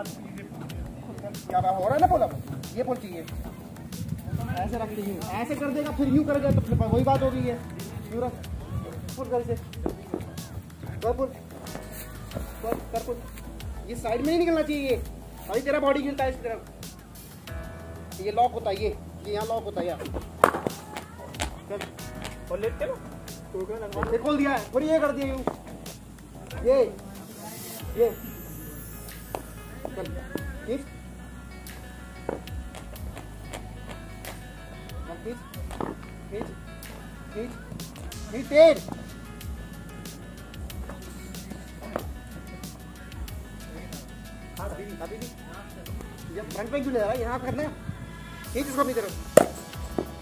क्या हो रहा है ना पोला ये पोल चाहिए ऐसे रख लीजिए ऐसे कर देगा फिर यूँ करेगा तो फिर वही बात होगी ये यूँ रख पुल कर से कर पुल कर पुल ये साइड में नहीं निकलना चाहिए अभी तेरा बॉडी गिरता है इस तरफ़ ये लॉक होता है ये ये यहाँ लॉक होता है यार और लेट चलो खोल दिया है और ये कर दिया ये ये खींच खींच खींच तेज हाँ अभी भी जब फ्रंट पे क्यों ले रहा है यहाँ करना है खींच इसको अपनी तरफ़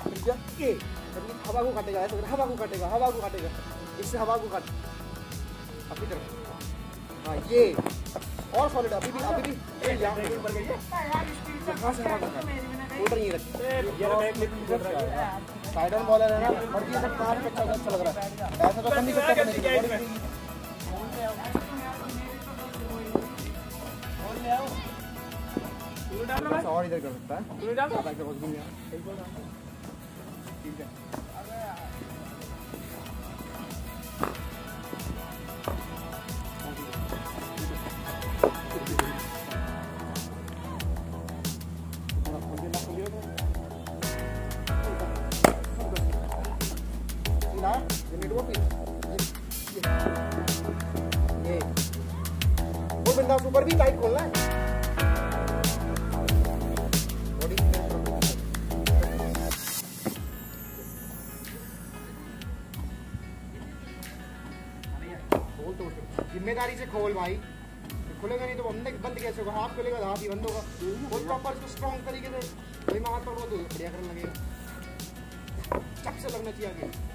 अभी हवा को काटेगा ऐसा हवा को काटेगा हवा को काटेगा इससे हवा को काट अपनी तरफ़ हाँ ये। और सॉलिड अभी भी अभी भी। ये यहाँ ऊपर गई है। कहाँ से हवा को नहीं ये रहा एक लिफ्ट चल रहा है साइडर बॉलर है ना मर्ज़ी से कहाँ भी अच्छा अच्छा लग रहा है। ऐसा तो कम नहीं सकता इसमें? तू डाल रहा और इधर कर सकता है। तू बाइक से नहीं है। ठीक है। सीधा ये वो ये, वो बिंदास ऊपर भी टाइट खोलना है। तो। ज़िम्मेदारी से खोल भाई। खुलेगा नहीं तो बंद बंद कैसे होगा हाथ खुलेगा तो हाथ ही बंद होगा। खोल प्रॉपर इसको स्ट्रॉन्ग तरीके से। भाई मैं हाथ तो बढ़िया करने लगेगा। चक से लगना चाहिए आगे।